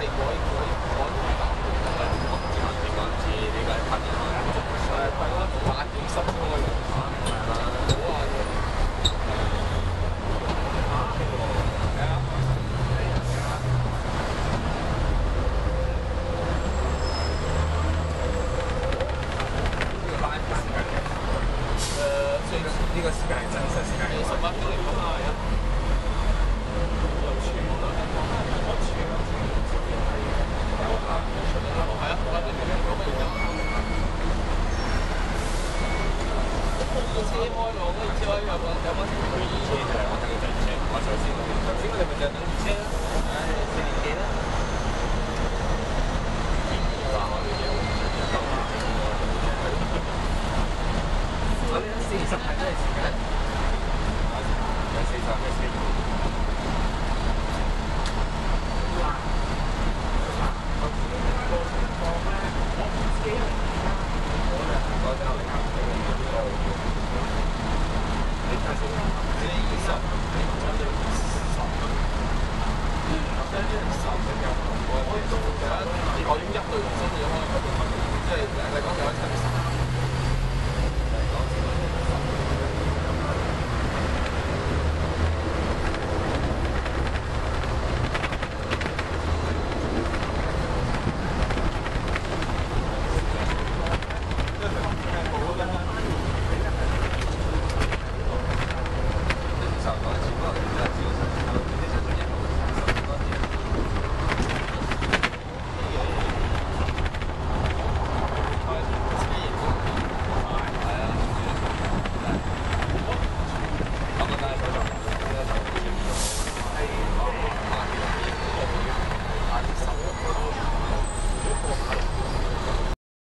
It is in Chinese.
係改改改咁樣，我唔知啊！你講知你講七年，誒，係咯，八點十開啊嘛，係嘛？啊，係啊，係啊。呢個拉單嘅，誒，最近呢個時間真係少少，十八點幾開啊。我，哋咪，四年幾啦？係真係事實。Il prend une carte, d'ailleurs.